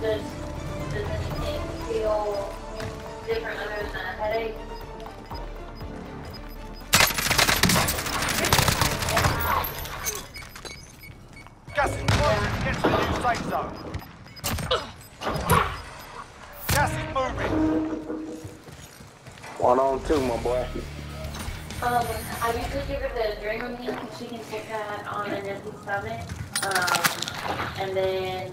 Does, does anything feel different other than a headache? Gas is closing. Get to the new safe zone. Gas is moving. One on two, my boy. Um, I usually give her the Dramamine because she can take that on an empty stomach. Um, and then,